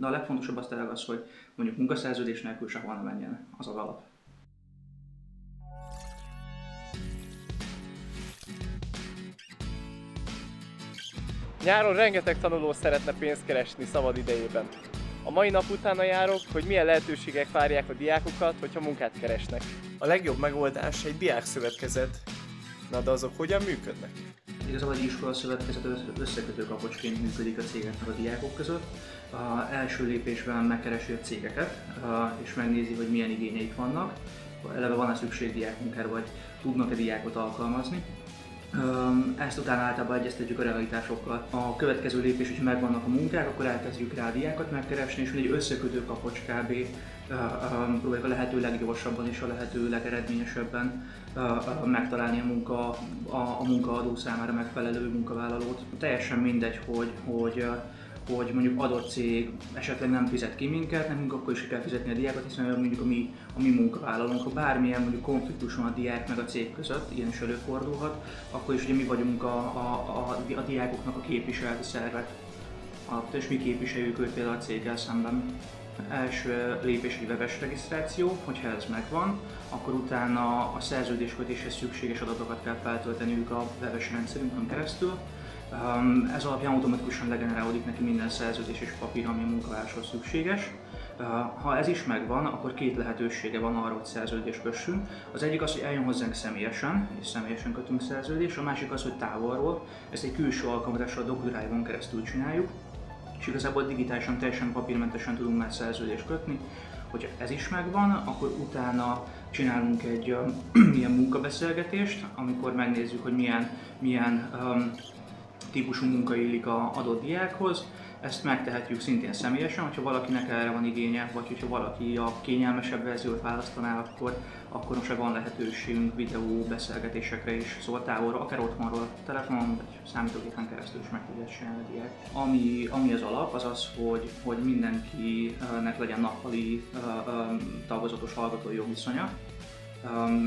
De a legfontosabb az tényleg az, hogy mondjuk munkaszerződés nélkül sehol ne menjen az az alap. Nyáron rengeteg tanuló szeretne pénzt keresni szabad idejében. A mai nap utána járok, hogy milyen lehetőségek várják a diákokat, hogyha munkát keresnek. A legjobb megoldás egy diákszövetkezet. Na de azok hogyan működnek? Igazából egy iskola szövetkezet összekötő kapocsként működik a cégeknek a diákok között. A első lépésben megkeresi a cégeket, és megnézi, hogy milyen igényeik vannak. Eleve van-e szükség diákmunkára, vagy tudnak-e diákot alkalmazni ezt utána általában egyeztetjük a realitásokkal. A következő lépés, hogy megvannak a munkák, akkor elkezdjük rá diákat megkeresni, és egy összekötő kapocs kb. próbáljuk a lehető leggyorsabban és a lehető legeredményesebben megtalálni a, munka, a, a munkaadó számára megfelelő munkavállalót. Teljesen mindegy, hogy, hogy hogy mondjuk adott cég esetleg nem fizet ki minket, nekünk akkor is kell fizetni a diákat, hiszen mondjuk a mi, a mi munkavállalónk, ha bármilyen mondjuk konfliktus van a diák meg a cég között, ilyen is előfordulhat, akkor is ugye mi vagyunk a, a, a, a diákoknak a képviseleti szervek, és mi képviseljük őt például a céggel szemben. Első lépés egy webes regisztráció, hogyha ez megvan, akkor utána a szerződéskötéshez szükséges adatokat kell feltölteniük a webes rendszerünkön keresztül, ez alapján automatikusan legenerálódik neki minden szerződés és papír, ami a szükséges. Uh, ha ez is megvan, akkor két lehetősége van arra, hogy szerződést kössünk. Az egyik az, hogy eljön hozzánk személyesen, és személyesen kötünk szerződést, a másik az, hogy távolról. Ezt egy külső alkalmazással a DocuDrive-on keresztül csináljuk, és igazából digitálisan, teljesen papírmentesen tudunk már szerződést kötni. Hogyha ez is megvan, akkor utána csinálunk egy uh, milyen munkabeszélgetést, amikor megnézzük, hogy milyen, milyen um, típusú munka illik a adott diákhoz. Ezt megtehetjük szintén személyesen, hogyha valakinek erre van igénye, vagy hogyha valaki a kényelmesebb verziót választaná, akkor, akkor most van lehetőségünk videó beszélgetésekre is, szóval távolra, akár otthonról, telefonon vagy számítógépen keresztül is meg tudja a diák. Ami, ami az alap, az az, hogy, hogy mindenkinek legyen nappali tagozatos hallgatói jogviszonya,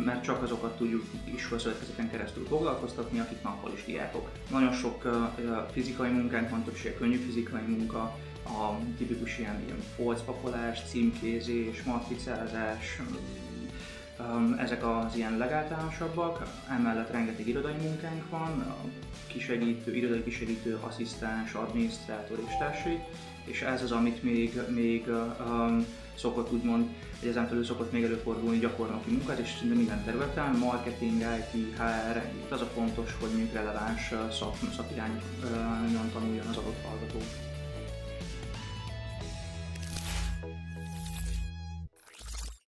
mert csak azokat tudjuk iskolaszövetkezeten keresztül foglalkoztatni, akik nappal is diákok. Nagyon sok fizikai munkánk van, többség könnyű fizikai munka, a tipikus ilyen, ilyen polcpapolás, címkézés, matricázás, ezek az ilyen legáltalánosabbak, emellett rengeteg irodai munkánk van, kisegítő, irodai kisegítő, asszisztens, adminisztrátor és társai, és ez az, amit még, még um, szokott úgymond, hogy ezen felül szokott még előfordulni gyakornoki munkát, és szinte minden területen, marketing, IT, HR, itt az a fontos, hogy mondjuk releváns szak, szakirányon tanuljon az adott hallgató.